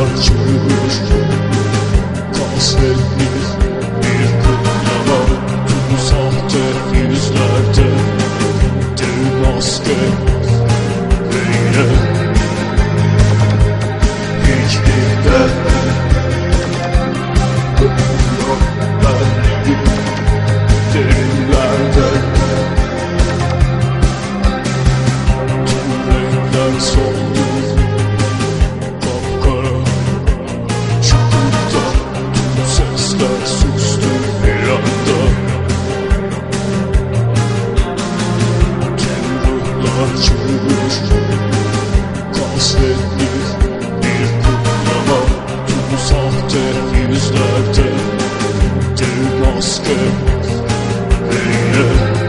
açmış Kasvetli bir kıyalar Tüm sahte yüzlerde Tüm maske. Eyle Çürümüş Kasvetli bir kutlama Tüm sahte yüzlerde Dev maske Hey